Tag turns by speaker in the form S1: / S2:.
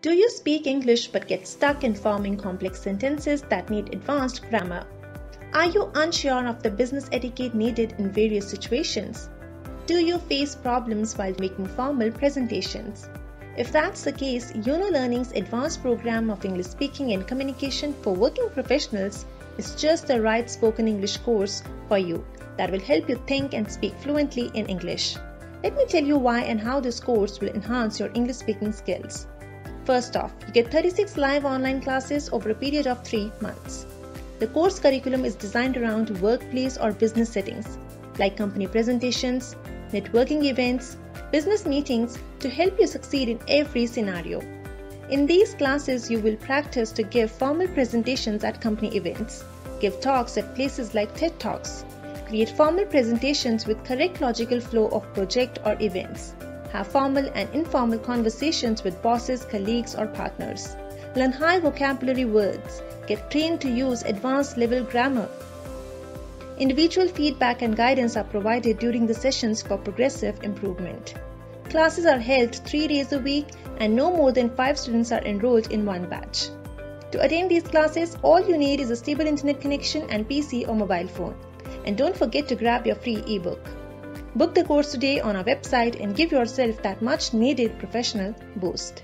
S1: Do you speak English but get stuck in forming complex sentences that need advanced grammar? Are you unsure of the business etiquette needed in various situations? Do you face problems while making formal presentations? If that's the case, Yuno Learning's advanced program of English speaking and communication for working professionals is just the right spoken English course for you that will help you think and speak fluently in English. Let me tell you why and how this course will enhance your English speaking skills. First off, you get 36 live online classes over a period of 3 months. The course curriculum is designed around workplace or business settings, like company presentations, networking events, business meetings to help you succeed in every scenario. In these classes, you will practice to give formal presentations at company events, give talks at places like TED Talks, create formal presentations with correct logical flow of project or events, have formal and informal conversations with bosses, colleagues, or partners, learn high vocabulary words, get trained to use advanced level grammar. Individual feedback and guidance are provided during the sessions for progressive improvement. Classes are held three days a week and no more than five students are enrolled in one batch. To attend these classes, all you need is a stable internet connection and PC or mobile phone. And don't forget to grab your free ebook. Book the course today on our website and give yourself that much needed professional boost.